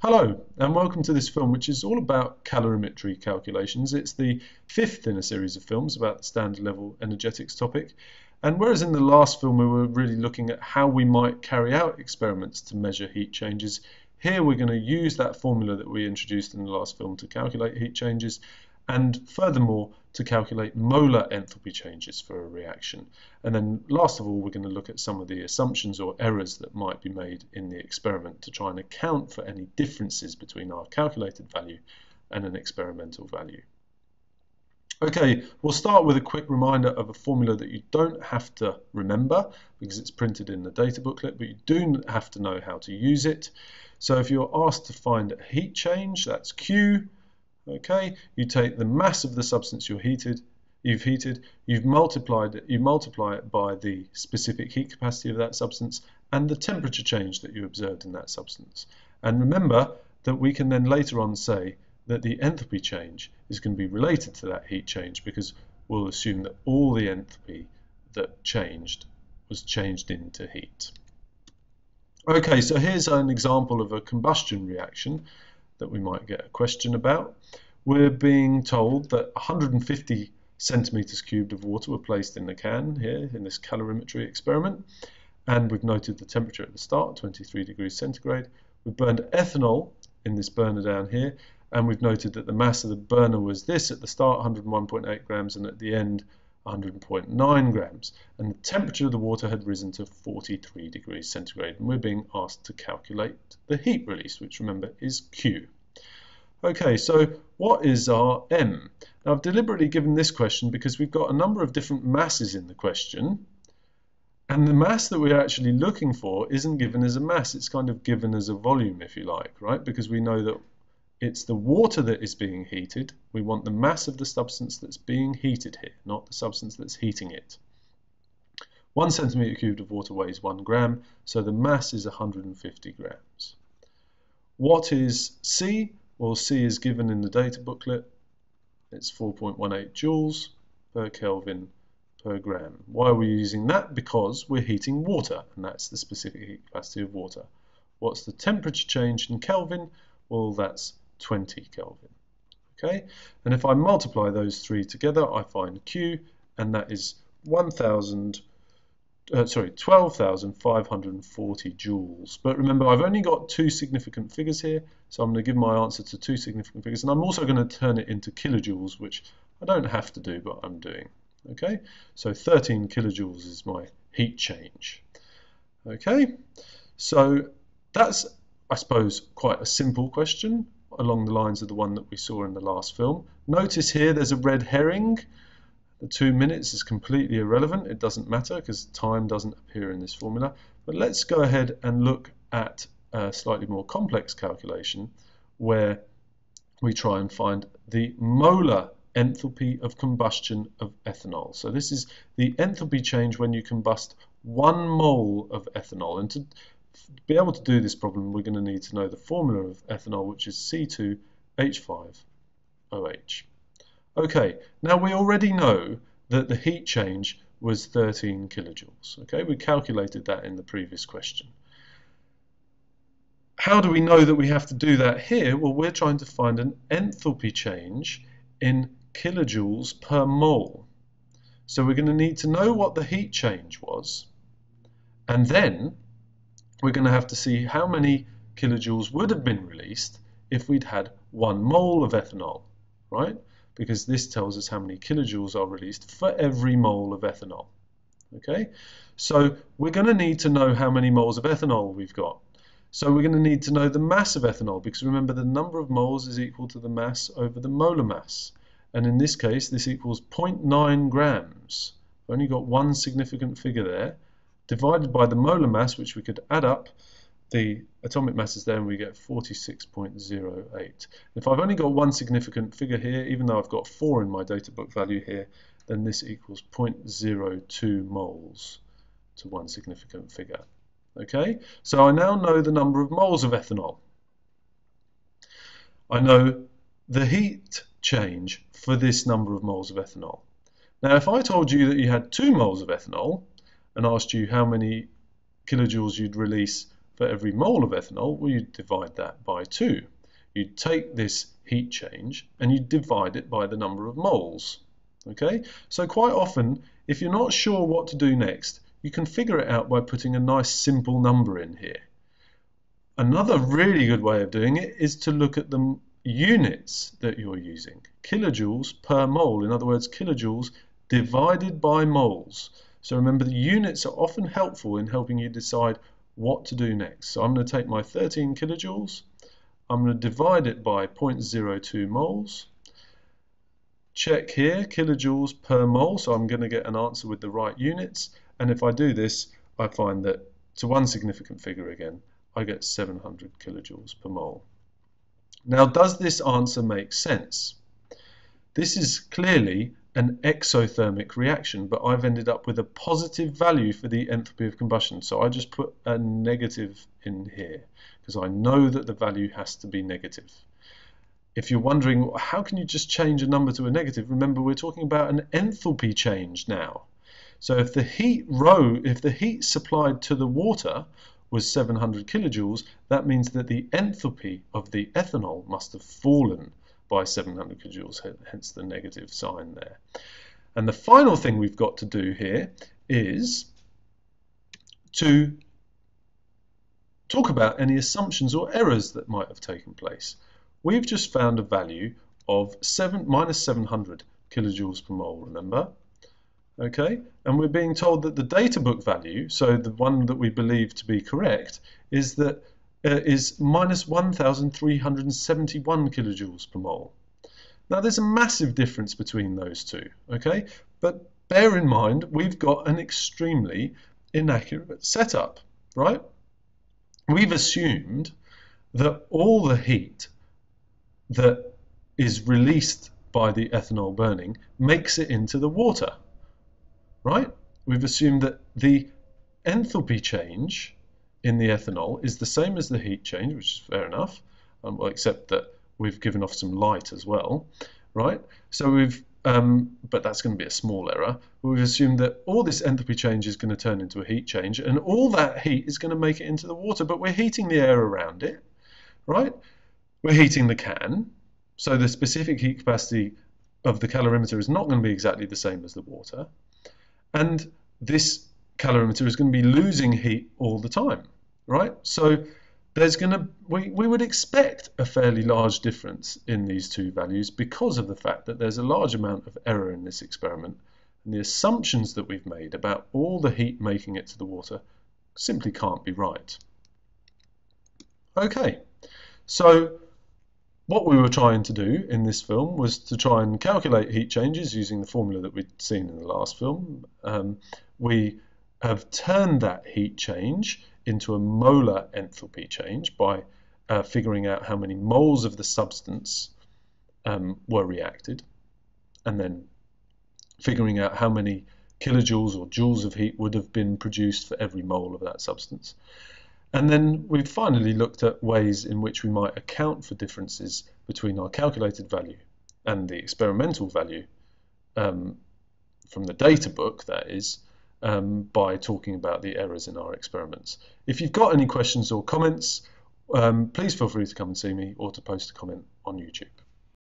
Hello, and welcome to this film, which is all about calorimetry calculations. It's the fifth in a series of films about the standard level energetics topic. And whereas in the last film we were really looking at how we might carry out experiments to measure heat changes, here we're going to use that formula that we introduced in the last film to calculate heat changes and furthermore to calculate molar enthalpy changes for a reaction. And then last of all, we're going to look at some of the assumptions or errors that might be made in the experiment to try and account for any differences between our calculated value and an experimental value. Okay, we'll start with a quick reminder of a formula that you don't have to remember because it's printed in the data booklet, but you do have to know how to use it. So if you're asked to find a heat change, that's Q, Okay, you take the mass of the substance you're heated, you've heated, you've multiplied it, you multiply it by the specific heat capacity of that substance and the temperature change that you observed in that substance. And remember that we can then later on say that the enthalpy change is going to be related to that heat change because we'll assume that all the enthalpy that changed was changed into heat. Okay, so here's an example of a combustion reaction that we might get a question about. We're being told that 150 centimeters cubed of water were placed in the can here in this calorimetry experiment. And we've noted the temperature at the start 23 degrees centigrade. We've burned ethanol in this burner down here. And we've noted that the mass of the burner was this at the start 101.8 grams and at the end 100.9 grams and the temperature of the water had risen to 43 degrees centigrade and we're being asked to calculate the heat release which remember is Q. Okay, so what is our M? Now I've deliberately given this question because we've got a number of different masses in the question and the mass that we're actually looking for isn't given as a mass, it's kind of given as a volume if you like, right? Because we know that it's the water that is being heated. We want the mass of the substance that's being heated here, not the substance that's heating it. One centimeter cubed of water weighs one gram, so the mass is 150 grams. What is C? Well, C is given in the data booklet. It's 4.18 joules per Kelvin per gram. Why are we using that? Because we're heating water, and that's the specific heat capacity of water. What's the temperature change in Kelvin? Well, that's 20 Kelvin. Okay, and if I multiply those three together, I find Q, and that is 1,000, uh, sorry, 12,540 joules. But remember, I've only got two significant figures here, so I'm going to give my answer to two significant figures, and I'm also going to turn it into kilojoules, which I don't have to do, but I'm doing. Okay, so 13 kilojoules is my heat change. Okay, so that's, I suppose, quite a simple question along the lines of the one that we saw in the last film. Notice here there's a red herring. The two minutes is completely irrelevant. It doesn't matter because time doesn't appear in this formula. But let's go ahead and look at a slightly more complex calculation where we try and find the molar enthalpy of combustion of ethanol. So this is the enthalpy change when you combust one mole of ethanol. And to be able to do this problem, we're going to need to know the formula of ethanol, which is C2H5OH. Okay, now we already know that the heat change was 13 kilojoules. Okay, we calculated that in the previous question. How do we know that we have to do that here? Well, we're trying to find an enthalpy change in kilojoules per mole. So we're going to need to know what the heat change was, and then we're going to have to see how many kilojoules would have been released if we'd had one mole of ethanol, right? Because this tells us how many kilojoules are released for every mole of ethanol. Okay, so we're going to need to know how many moles of ethanol we've got. So we're going to need to know the mass of ethanol because remember the number of moles is equal to the mass over the molar mass. And in this case, this equals 0.9 grams. I've only got one significant figure there divided by the molar mass, which we could add up the atomic masses there and we get 46.08. If I've only got one significant figure here, even though I've got four in my data book value here, then this equals 0.02 moles to one significant figure. Okay, so I now know the number of moles of ethanol. I know the heat change for this number of moles of ethanol. Now if I told you that you had two moles of ethanol, and asked you how many kilojoules you'd release for every mole of ethanol, well, you'd divide that by 2. You'd take this heat change and you'd divide it by the number of moles. Okay, so quite often, if you're not sure what to do next, you can figure it out by putting a nice simple number in here. Another really good way of doing it is to look at the units that you're using. Kilojoules per mole, in other words, kilojoules divided by moles. So remember the units are often helpful in helping you decide what to do next. So I'm going to take my 13 kilojoules, I'm going to divide it by 0.02 moles, check here, kilojoules per mole, so I'm going to get an answer with the right units. And if I do this, I find that to one significant figure again, I get 700 kilojoules per mole. Now, does this answer make sense? This is clearly an exothermic reaction, but I've ended up with a positive value for the enthalpy of combustion. So I just put a negative in here because I know that the value has to be negative if you're wondering how can you just change a number to a negative, remember we're talking about an enthalpy change now. So if the heat rho, if the heat supplied to the water was 700 kilojoules, that means that the enthalpy of the ethanol must have fallen by 700 kilojoules, hence the negative sign there. And the final thing we've got to do here is to talk about any assumptions or errors that might have taken place. We've just found a value of 7 minus 700 kilojoules per mole, remember? Okay, and we're being told that the data book value, so the one that we believe to be correct, is that uh, is minus 1,371 kilojoules per mole. Now there's a massive difference between those two, okay? But bear in mind, we've got an extremely inaccurate setup, right? We've assumed that all the heat that is released by the ethanol burning makes it into the water, right? We've assumed that the enthalpy change in the ethanol is the same as the heat change, which is fair enough, um, except that we've given off some light as well, right? So we've, um, but that's going to be a small error. We've assumed that all this enthalpy change is going to turn into a heat change, and all that heat is going to make it into the water, but we're heating the air around it, right? We're heating the can, so the specific heat capacity of the calorimeter is not going to be exactly the same as the water. And this calorimeter is going to be losing heat all the time, right? So there's going to we, we would expect a fairly large difference in these two values because of the fact that there's a large amount of error in this experiment and the assumptions that we've made about all the heat making it to the water simply can't be right. Okay, so what we were trying to do in this film was to try and calculate heat changes using the formula that we'd seen in the last film. Um, we have turned that heat change into a molar enthalpy change by uh, figuring out how many moles of the substance um, were reacted and then figuring out how many kilojoules or joules of heat would have been produced for every mole of that substance. And then we've finally looked at ways in which we might account for differences between our calculated value and the experimental value um, from the data book, that is, um, by talking about the errors in our experiments. If you've got any questions or comments, um, please feel free to come and see me or to post a comment on YouTube.